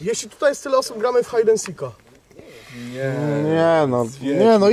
Jeśli tutaj jest tyle osób, gramy w hide and seeka. Nie no, nie no i